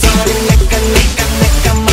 Sorry, neka, neka, neka,